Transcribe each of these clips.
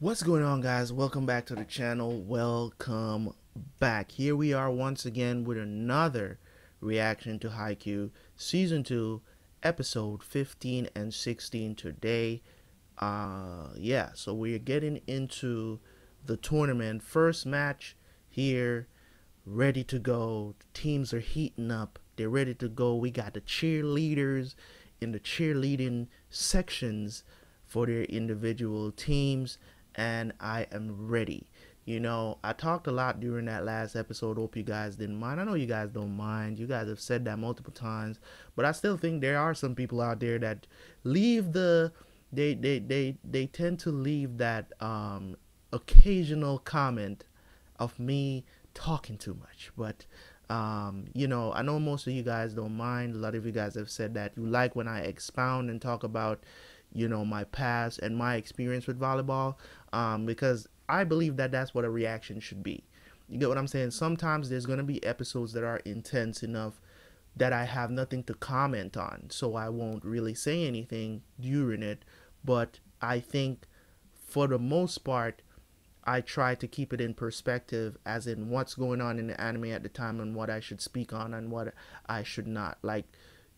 What's going on guys? Welcome back to the channel. Welcome back. Here we are once again with another reaction to Haikyuu season 2 episode 15 and 16 today. Uh yeah, so we're getting into the tournament first match here ready to go. Teams are heating up. They're ready to go. We got the cheerleaders in the cheerleading sections for their individual teams and I am ready. You know, I talked a lot during that last episode. Hope you guys didn't mind. I know you guys don't mind. You guys have said that multiple times, but I still think there are some people out there that leave the they they they they tend to leave that um occasional comment of me talking too much. But um, you know, I know most of you guys don't mind. A lot of you guys have said that you like when I expound and talk about you know my past and my experience with volleyball um, because I believe that that's what a reaction should be. You get what I'm saying? Sometimes there's going to be episodes that are intense enough that I have nothing to comment on, so I won't really say anything during it. But I think for the most part, I try to keep it in perspective, as in what's going on in the anime at the time and what I should speak on and what I should not. Like,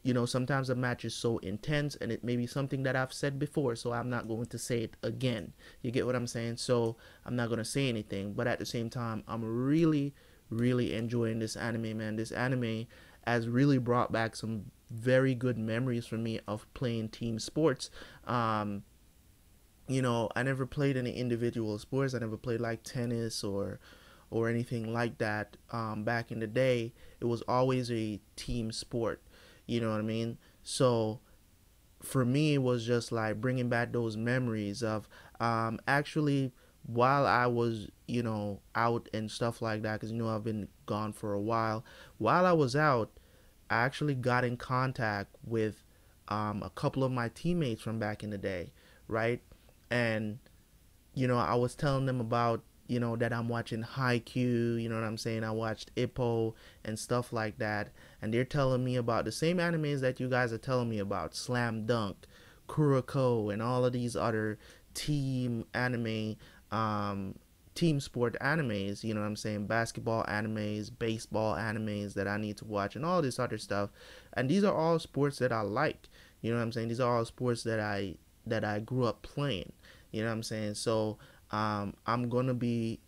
you know, sometimes a match is so intense and it may be something that I've said before, so I'm not going to say it again. You get what I'm saying? So I'm not going to say anything, but at the same time, I'm really, really enjoying this anime, man. This anime has really brought back some very good memories for me of playing team sports. Um, you know, I never played any individual sports. I never played like tennis or or anything like that. Um, back in the day, it was always a team sport you know what I mean? So for me, it was just like bringing back those memories of um, actually while I was, you know, out and stuff like that, because you know I've been gone for a while. While I was out, I actually got in contact with um, a couple of my teammates from back in the day, right? And you know, I was telling them about you know, that I'm watching Haikyuu, you know what I'm saying? I watched Ippo and stuff like that. And they're telling me about the same animes that you guys are telling me about Slam Dunk, Kuroko, and all of these other team anime, um, team sport animes, you know what I'm saying? Basketball animes, baseball animes that I need to watch, and all this other stuff. And these are all sports that I like. You know what I'm saying? These are all sports that I that I grew up playing. You know what I'm saying? So um, I'm gonna be,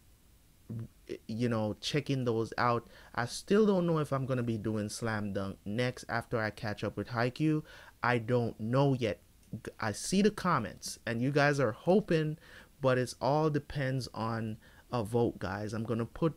you know, checking those out. I still don't know if I'm gonna be doing Slam Dunk next after I catch up with Haikyuu. I don't know yet. I see the comments, and you guys are hoping, but it's all depends on a vote, guys. I'm gonna put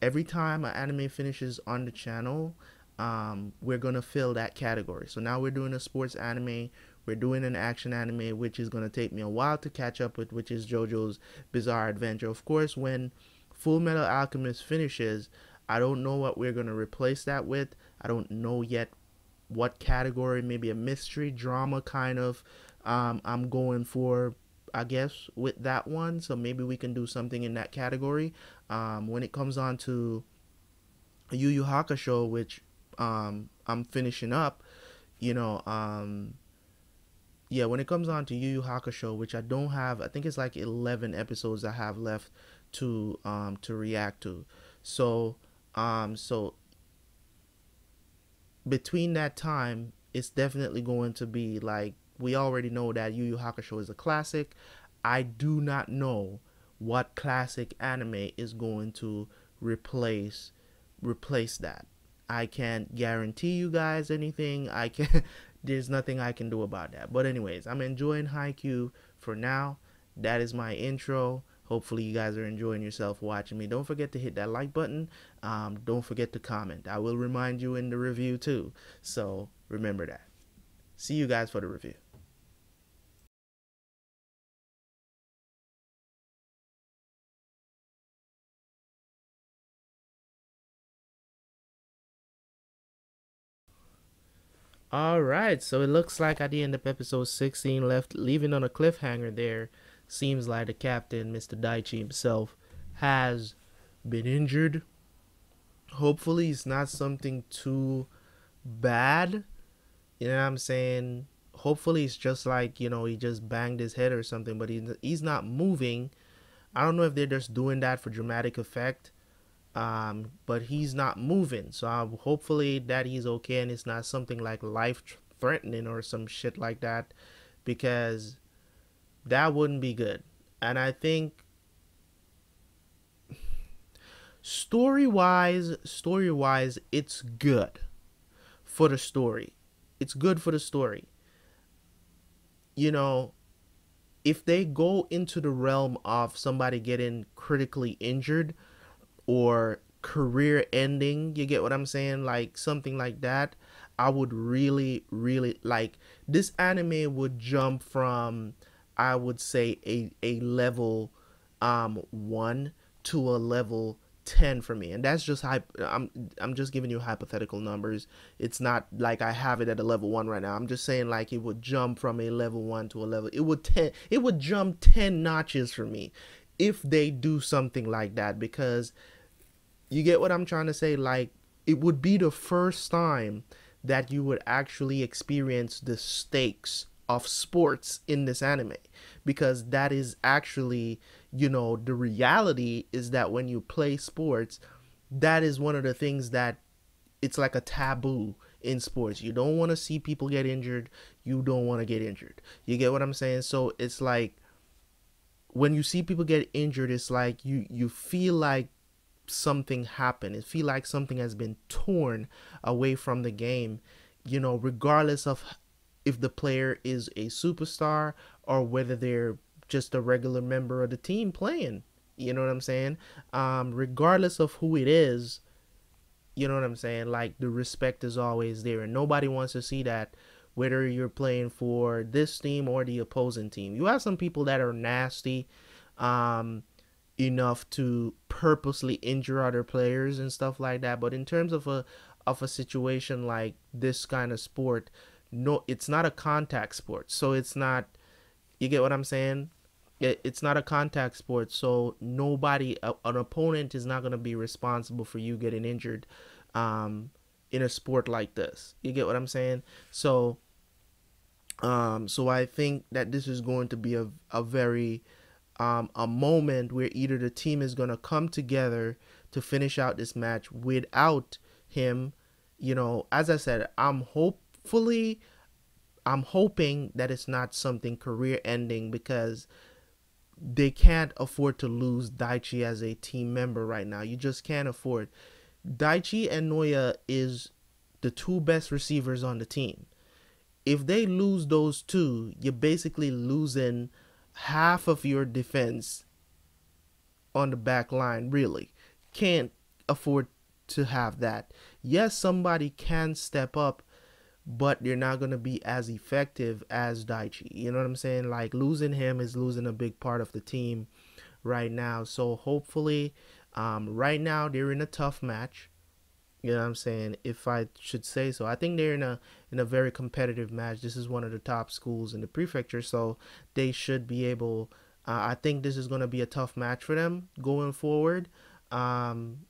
every time an anime finishes on the channel. Um, we're gonna fill that category. So now we're doing a sports anime. We're doing an action anime, which is going to take me a while to catch up with, which is JoJo's Bizarre Adventure. Of course, when Full Metal Alchemist finishes, I don't know what we're going to replace that with. I don't know yet what category, maybe a mystery drama kind of. Um, I'm going for, I guess, with that one. So maybe we can do something in that category. Um, when it comes on to Yu Yu Hakusho, which um, I'm finishing up, you know, um, yeah, when it comes on to Yu Yu Hakusho, which I don't have, I think it's like eleven episodes I have left to um to react to. So um so between that time, it's definitely going to be like we already know that Yu Yu Hakusho is a classic. I do not know what classic anime is going to replace replace that. I can't guarantee you guys anything. I can there's nothing I can do about that. But anyways, I'm enjoying Haikyuu for now. That is my intro. Hopefully you guys are enjoying yourself watching me. Don't forget to hit that like button. Um, don't forget to comment. I will remind you in the review too. So remember that. See you guys for the review. All right, so it looks like at the end of episode 16, left leaving on a cliffhanger there. Seems like the captain, Mr. Daichi himself, has been injured. Hopefully, it's not something too bad. You know what I'm saying? hopefully it's just like you know he just banged his head or something, but he, he's not moving. I don't know if they're just doing that for dramatic effect, um, but he's not moving. So I'm hopefully that he's okay and it's not something like life threatening or some shit like that, because that wouldn't be good. And I think story wise, story wise, it's good for the story. It's good for the story. You know, if they go into the realm of somebody getting critically injured or career ending, you get what I'm saying? Like something like that, I would really, really like this anime would jump from I would say a a level um one to a level 10 for me. And that's just hype i'm i'm just giving you hypothetical numbers. It's not like i have it at a level 1 right now. I'm just saying like it would jump from a level 1 to a level it would 10 it would jump 10 notches for me if they do something like that. Because you get what i'm trying to say? Like it would be the first time that you would actually experience the stakes of sports in this anime. Because that is actually you know the reality is that when you play sports that is one of the things that it's like a taboo in sports. You don't want to see people get injured. You don't want to get injured. You get what i'm saying? So it's like when you see people get injured it's like you you feel like something happen. it feel like something has been torn away from the game you know regardless of if the player is a superstar or whether they're just a regular member of the team playing. You know what I'm saying? Um, regardless of who it is, you know what I'm saying? Like the respect is always there, and nobody wants to see that. Whether you're playing for this team or the opposing team, you have some people that are nasty, um, enough to purposely injure other players and stuff like that. But in terms of a of a situation like this kind of sport, no it's not a contact sport. So it's not you get what i'm saying? It, it's not a contact sport. So nobody a, an opponent is not going to be responsible for you getting injured um, in a sport like this. You get what i'm saying? So um, so i think that this is going to be a, a very um, a moment where either the team is going to come together to finish out this match without him you know as i said i'm hopefully I'm hoping that it's not something career ending because they can't afford to lose Daichi as a team member right now. You just can't afford. Daichi and Noya is the two best receivers on the team. If they lose those two, you're basically losing half of your defense on the back line, really. Can't afford to have that. Yes, somebody can step up but you're not going to be as effective as Daichi. You know what I'm saying? Like losing him is losing a big part of the team right now. So hopefully, um, right now they're in a tough match. You know what I'm saying? If I should say so, I think they're in a in a very competitive match. This is one of the top schools in the prefecture, so they should be able. Uh, I think this is going to be a tough match for them going forward. Um,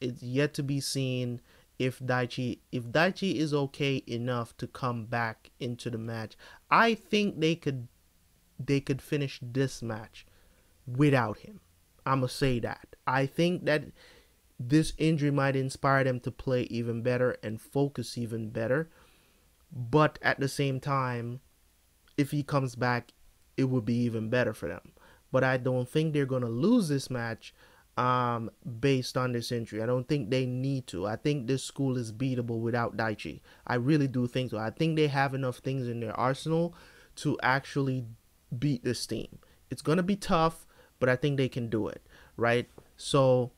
it's yet to be seen if Daichi if Daichi is okay enough to come back into the match. I think they could they could finish this match without him. I'm gonna say that. I think that this injury might inspire them to play even better and focus even better. But at the same time, if he comes back, it would be even better for them. But I don't think they're gonna lose this match um, based on this injury. I don't think they need to. I think this school is beatable without Daichi. I really do think so. I think they have enough things in their arsenal to actually beat this team. It's going to be tough, but I think they can do it, right? So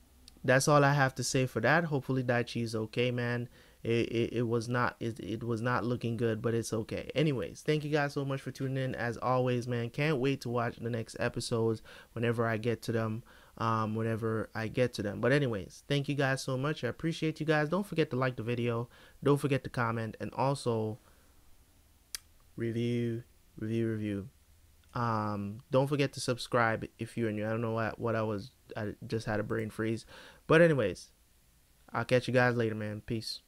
that's all I have to say for that. Hopefully Daichi is okay, man. It, it, it was not it, it was not looking good but it's okay anyways thank you guys so much for tuning in as always man can't wait to watch the next episodes whenever i get to them um, whenever I get to them. But anyways, thank you guys so much. I appreciate you guys. Don't forget to like the video. Don't forget to comment and also review, review, review. Um, don't forget to subscribe if you're new. I don't know what, what I was, I just had a brain freeze. But anyways, I'll catch you guys later, man. Peace.